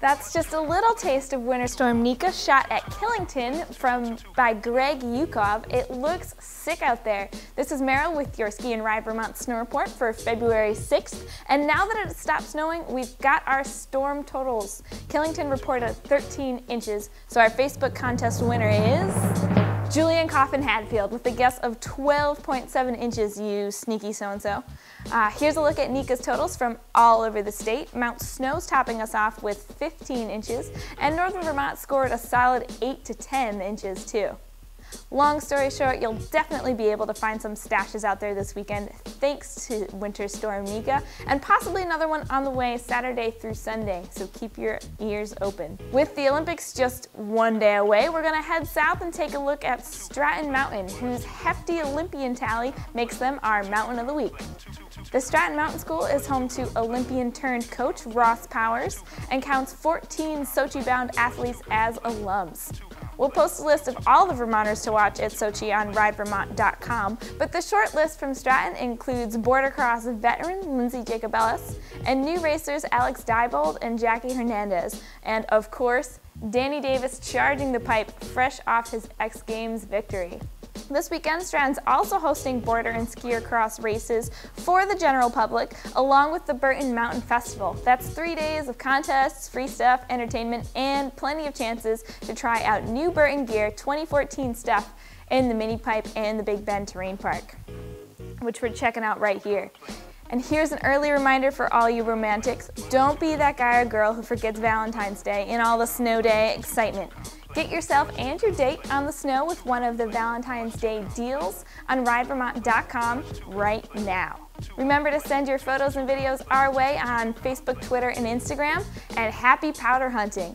That's just a little taste of Winter Storm Nika shot at Killington from by Greg Yukov. It looks sick out there. This is Meryl with your Ski and Ride Vermont Snow Report for February 6th. And now that it stopped snowing, we've got our storm totals. Killington reported 13 inches, so our Facebook contest winner is... Julian Coffin Hadfield with a guess of 12.7 inches, you sneaky so-and-so. Uh, here's a look at Nika's totals from all over the state. Mount Snow's topping us off with 15 inches, and Northern Vermont scored a solid 8 to 10 inches too. Long story short, you'll definitely be able to find some stashes out there this weekend thanks to Winter Storm Nika, and possibly another one on the way Saturday through Sunday, so keep your ears open. With the Olympics just one day away, we're gonna head south and take a look at Stratton Mountain, whose hefty Olympian tally makes them our Mountain of the Week. The Stratton Mountain School is home to Olympian turned coach Ross Powers and counts 14 Sochi bound athletes as alums. We'll post a list of all the Vermonters to watch at Sochi on ridevermont.com, but the short list from Stratton includes border cross veteran Lindsey Jacobellis and new racers Alex Deibold and Jackie Hernandez, and of course, Danny Davis charging the pipe fresh off his X Games victory. This weekend, Stratton's also hosting border and skier cross races for the general public, along with the Burton Mountain Festival. That's three days of contests, free stuff, entertainment, and plenty of chances to try out new Burton Gear 2014 stuff in the Mini Pipe and the Big Ben Terrain Park, which we're checking out right here. And here's an early reminder for all you romantics. Don't be that guy or girl who forgets Valentine's Day in all the snow day excitement. Get yourself and your date on the snow with one of the Valentine's Day deals on ridevermont.com right now. Remember to send your photos and videos our way on Facebook, Twitter, and Instagram, and happy powder hunting!